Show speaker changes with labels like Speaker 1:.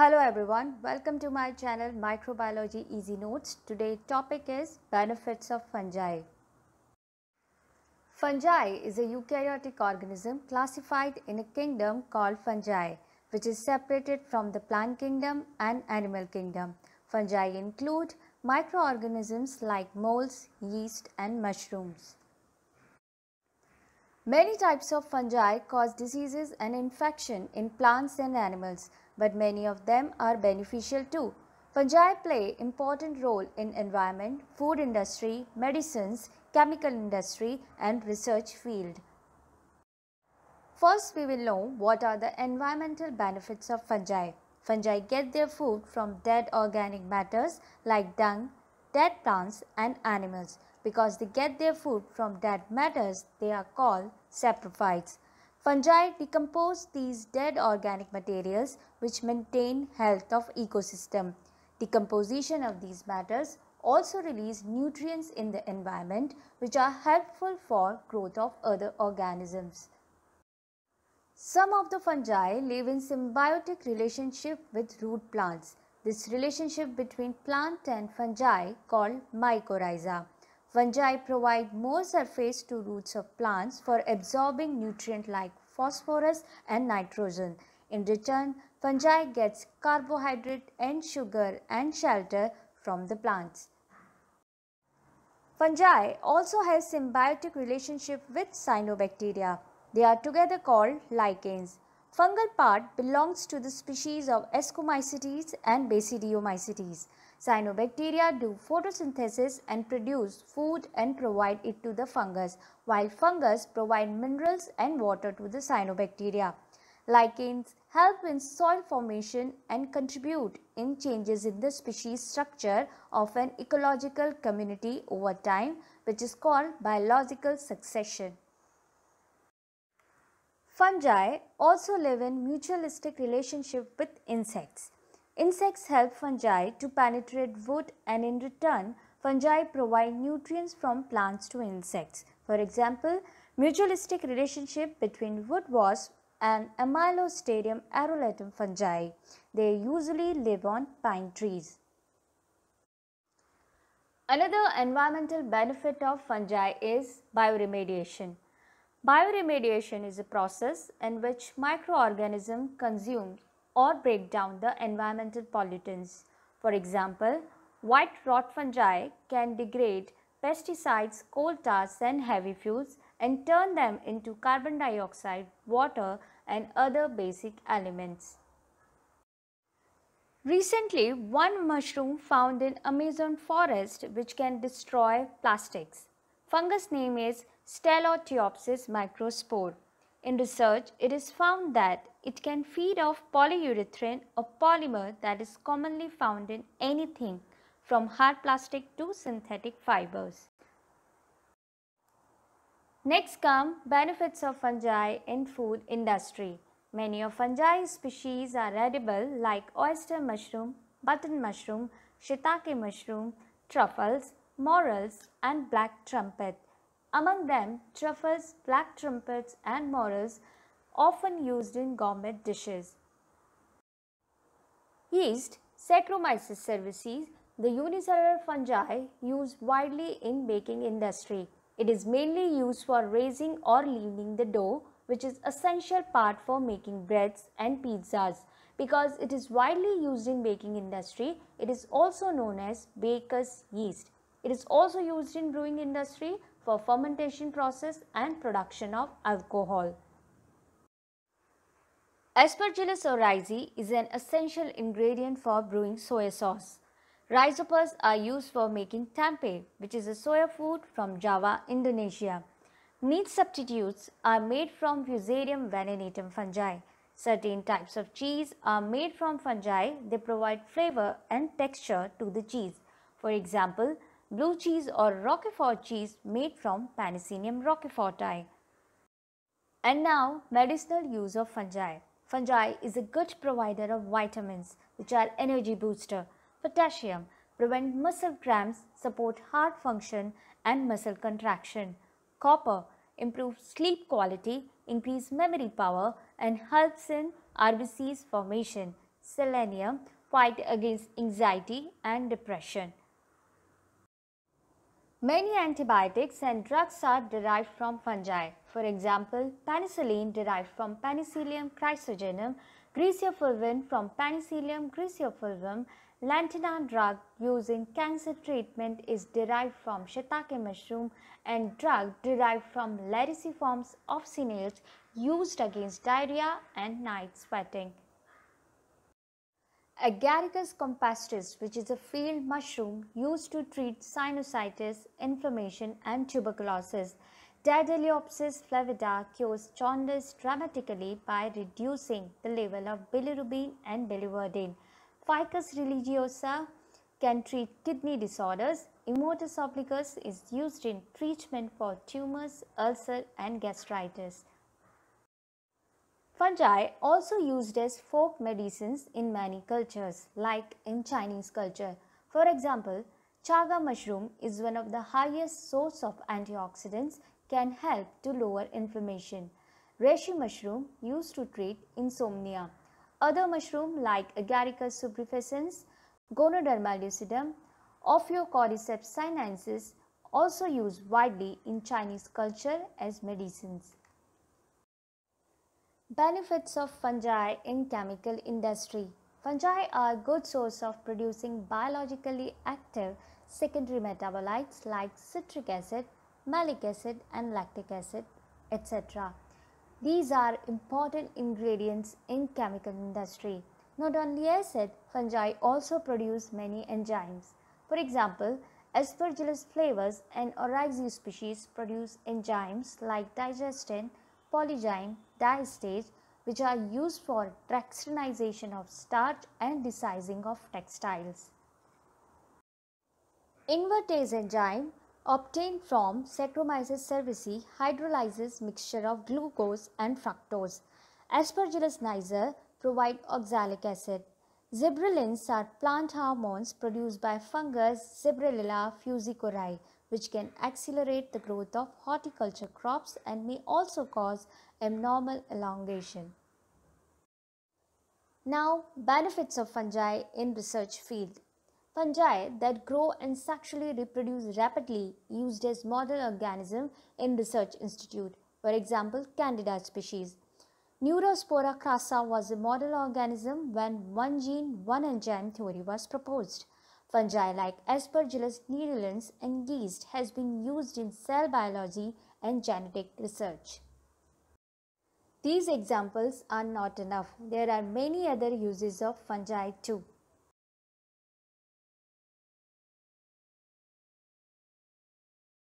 Speaker 1: Hello everyone, welcome to my channel Microbiology Easy Notes. Today topic is benefits of fungi. Fungi is a eukaryotic organism classified in a kingdom called fungi which is separated from the plant kingdom and animal kingdom. Fungi include microorganisms like molds, yeast and mushrooms. Many types of fungi cause diseases and infection in plants and animals but many of them are beneficial too. Fungi play important role in environment, food industry, medicines, chemical industry and research field. First we will know what are the environmental benefits of fungi. Fungi get their food from dead organic matters like dung, dead plants and animals. Because they get their food from dead matters, they are called saprophytes. Fungi decompose these dead organic materials which maintain health of ecosystem. Decomposition of these matters also release nutrients in the environment which are helpful for growth of other organisms. Some of the fungi live in symbiotic relationship with root plants. This relationship between plant and fungi called mycorrhiza. Fungi provide more surface to roots of plants for absorbing nutrient like phosphorus and nitrogen. In return, fungi gets carbohydrate and sugar and shelter from the plants. Fungi also have symbiotic relationship with cyanobacteria. They are together called lichens. Fungal part belongs to the species of Ascomycetes and Basidiomycetes. Cyanobacteria do photosynthesis and produce food and provide it to the fungus, while fungus provide minerals and water to the cyanobacteria. Lichens help in soil formation and contribute in changes in the species structure of an ecological community over time, which is called biological succession. Fungi also live in mutualistic relationship with insects. Insects help fungi to penetrate wood and in return, fungi provide nutrients from plants to insects. For example, mutualistic relationship between wood wasp and Amylostereum areolatum fungi. They usually live on pine trees. Another environmental benefit of fungi is bioremediation. Bioremediation is a process in which microorganisms consume or break down the environmental pollutants. For example, white rot fungi can degrade pesticides, coal tar, and heavy fuels and turn them into carbon dioxide, water and other basic elements. Recently, one mushroom found in Amazon forest which can destroy plastics. Fungus name is Pestalotiopsis microspora. In research, it is found that it can feed off polyurethane, a polymer that is commonly found in anything from hard plastic to synthetic fibers. Next come benefits of fungi in food industry. Many of fungi species are edible like oyster mushroom, button mushroom, shiitake mushroom, truffles, morels and black trumpet. Among them, truffles, black trumpets and morels often used in gourmet dishes. Yeast, Saccharomyces cerevisiae, the unicellular fungi used widely in baking industry. It is mainly used for raising or leavening the dough which is essential part for making breads and pizzas. Because it is widely used in baking industry, it is also known as baker's yeast. It is also used in brewing industry for fermentation process and production of alcohol. Aspergillus oryzae is an essential ingredient for brewing soy sauce. Rhizopus are used for making tempeh, which is a soya food from Java, Indonesia. Meat substitutes are made from Fusarium venenatum fungi. Certain types of cheese are made from fungi. They provide flavor and texture to the cheese. For example, blue cheese or Roquefort cheese made from Penicillium roqueforti. And now, medicinal use of fungi. Fungi is a good provider of vitamins, which are energy booster. Potassium prevent muscle cramps, support heart function and muscle contraction. Copper improves sleep quality, increase memory power and helps in RBC's formation. selenium fight against anxiety and depression. Many antibiotics and drugs are derived from fungi. For example, penicillin derived from Penicillium chrysogenum, griseofulvin from Penicillium griseofulvum, Lentinan drug used in cancer treatment is derived from shiitake mushroom and drug derived from Laricifomes officinalis used against diarrhea and night sweating. Agaricus compactus, which is a field mushroom used to treat sinusitis, inflammation and tuberculosis. Daedaleopsis flavida cures jaundice dramatically by reducing the level of bilirubin and biliverdin. Ficus religiosa can treat kidney disorders. Inonotus obliquus is used in treatment for tumors, ulcer and gastritis. Fungi also used as folk medicines in many cultures like in Chinese culture. For example, chaga mushroom is one of the highest source of antioxidants can help to lower inflammation. Reishi mushroom used to treat insomnia. Other mushroom like Agaricus subrufescens, Ganoderma lucidum, Ophiocordyceps sinensis also used widely in Chinese culture as medicines. Benefits of fungi in chemical industry. Fungi are good source of producing biologically active secondary metabolites like citric acid, malic acid and lactic acid, etc. These are important ingredients in chemical industry. Not only acid, fungi also produce many enzymes. For example, Aspergillus flavus and Oryzae species produce enzymes like digestin, polygyne, diastase which are used for dextrinization of starch and desizing of textiles. Invertase enzyme obtained from Saccharomyces cerevisiae hydrolyzes mixture of glucose and fructose. Aspergillus niger provide oxalic acid. Gibberellins are plant hormones produced by fungus Gibberella fusaricae which can accelerate the growth of horticulture crops and may also cause abnormal elongation. Now, benefits of fungi in research field. Fungi that grow and sexually reproduce rapidly used as model organism in research institute. For example, Candida species. Neurospora crassa was a model organism when one gene, one enzyme theory was proposed. Fungi like Aspergillus nidulans and yeast has been used in cell biology and genetic research. These examples are not enough. There are many other uses of fungi too.